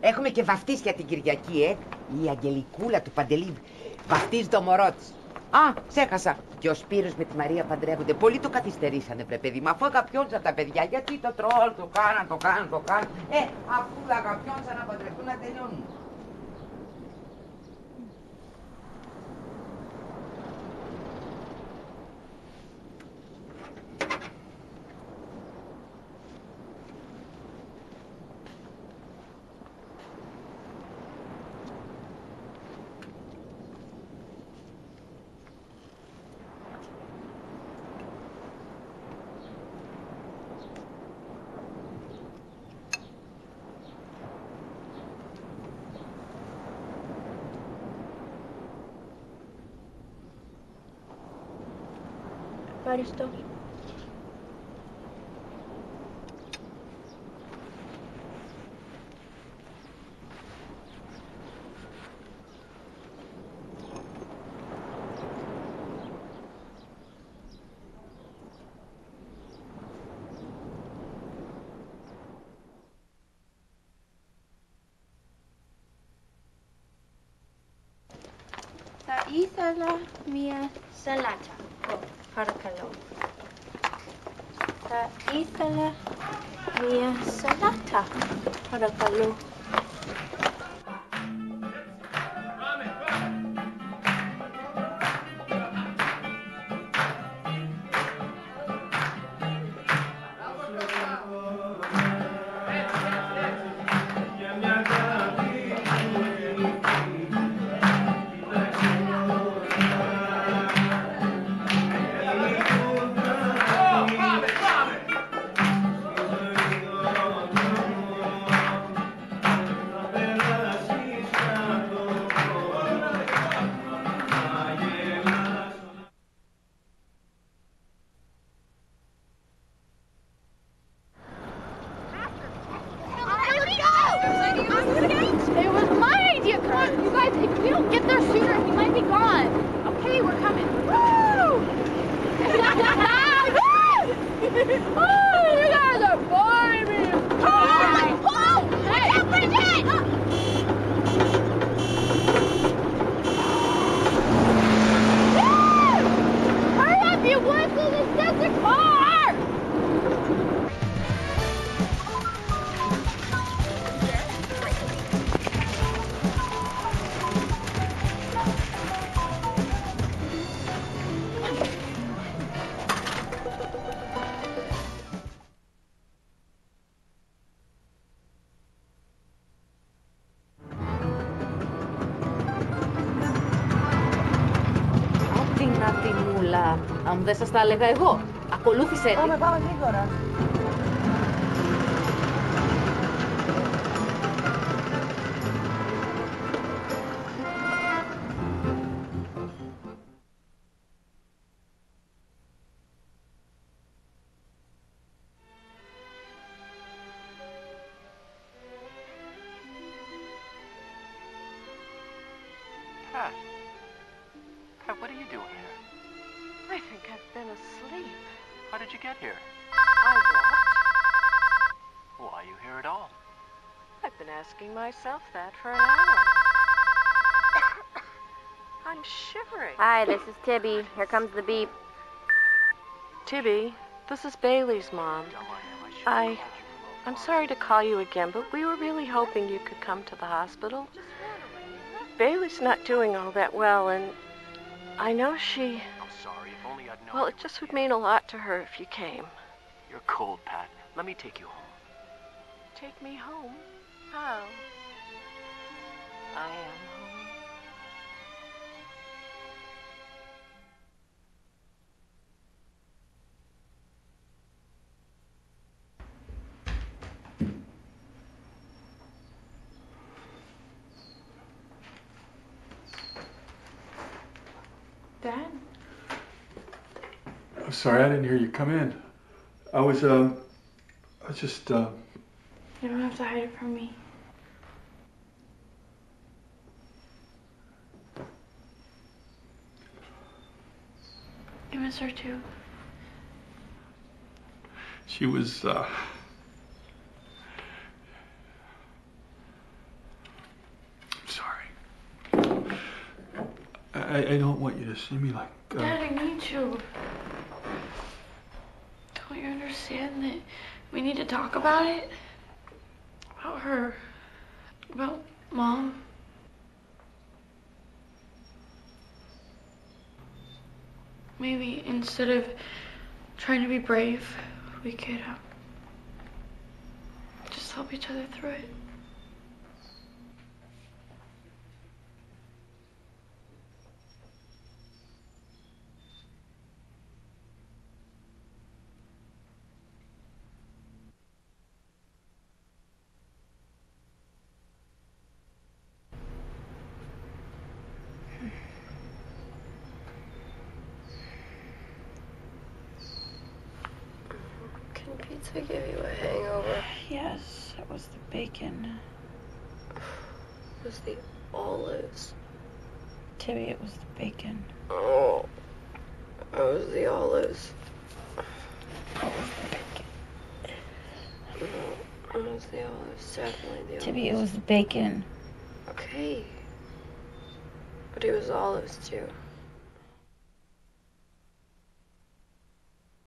Έχουμε και βαφτίστια την Κυριακή, ε. Η Αγγελικούλα του Παντελή βαφτίζει το μωρό της. Α, ξέχασα. Και ο Σπύρος με τη Μαρία παντρεύονται. Πολύ το καθυστερήσανε, βρε παιδί. Μα αφού αγαπιόντουσαν τα παιδιά, γιατί το τρόλ το κάναν, το κάναν, το κάναν. Ε, αφού αγαπιόντουσαν να παντρευτούν να τελειώνουν. grabar esto. Isala mia salacha. παρακαλώ. Θα ήθελα μια σαλάτα, παρακαλώ. Απ' την ατιμούλα. Αν δεν σας τα έλεγα εγώ. Ακολούθησε τη. Πάμε, πάμε γρήγορα. Pat. Pat, what are you doing here? I think I've been asleep. How did you get here? I walked. Why are you here at all? I've been asking myself that for an hour. I'm shivering. Hi, this is Tibby. Here comes the beep. Tibby, this is Bailey's mom. I. I'm sorry to call you again, but we were really hoping you could come to the hospital. Bailey's not doing all that well, and I know she. I'm sorry. If only Well, it just would mean a lot to her if you came. You're cold, Pat. Let me take you home. Take me home? How? I am home. Dad? sorry, I didn't hear you come in. I was, uh, I was just, uh... You don't have to hide it from me. You miss her too. She was, uh... I, I, don't want you to see me like. Uh... Dad, I need you. Understand that we need to talk about it? About her. About mom. Maybe instead of trying to be brave, we could uh, just help each other through it. Pizza give you a hangover? Yes, it was the bacon. It was the olives. Tibby, it was the bacon. Oh, it was the olives. It was the olives, definitely the Tibby, it was the bacon. Okay. But it was olives too.